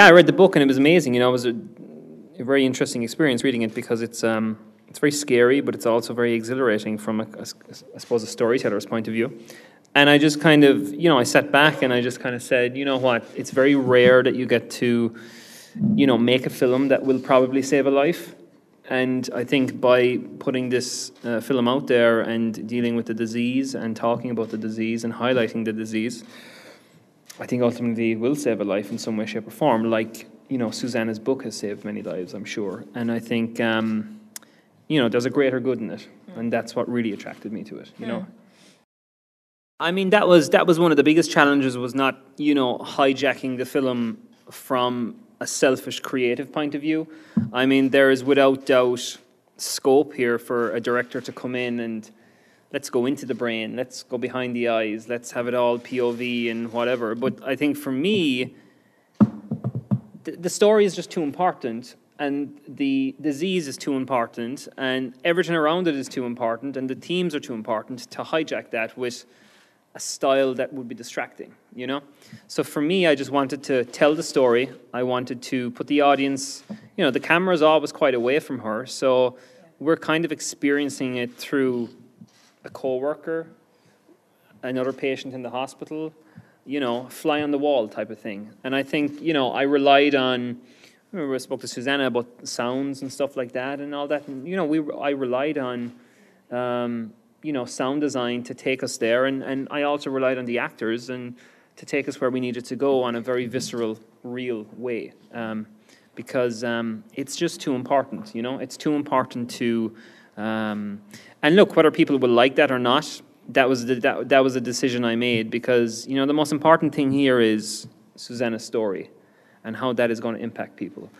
Yeah, I read the book and it was amazing. You know, it was a, a very interesting experience reading it because it's um, it's very scary, but it's also very exhilarating from, a, a, I suppose, a storyteller's point of view. And I just kind of, you know, I sat back and I just kind of said, you know what, it's very rare that you get to, you know, make a film that will probably save a life. And I think by putting this uh, film out there and dealing with the disease and talking about the disease and highlighting the disease, I think ultimately it will save a life in some way, shape, or form. Like, you know, Susannah's book has saved many lives, I'm sure. And I think, um, you know, there's a greater good in it. And that's what really attracted me to it, you know. I mean, that was that was one of the biggest challenges. Was not you know hijacking the film from a selfish creative point of view. I mean, there is without doubt scope here for a director to come in and let's go into the brain, let's go behind the eyes, let's have it all POV and whatever. But I think for me, the, the story is just too important and the disease is too important and everything around it is too important and the themes are too important to hijack that with a style that would be distracting, you know? So for me, I just wanted to tell the story. I wanted to put the audience, you know, the camera is always quite away from her, so we're kind of experiencing it through a co-worker, another patient in the hospital, you know, fly on the wall type of thing. And I think, you know, I relied on, I remember I spoke to Susannah about sounds and stuff like that and all that. And, you know, we, I relied on, um, you know, sound design to take us there. And, and I also relied on the actors and to take us where we needed to go on a very visceral, real way. Um, because um, it's just too important, you know? It's too important to. Um, and look, whether people will like that or not, that was, the, that, that was a decision I made because, you know, the most important thing here is Susannah's story and how that is going to impact people.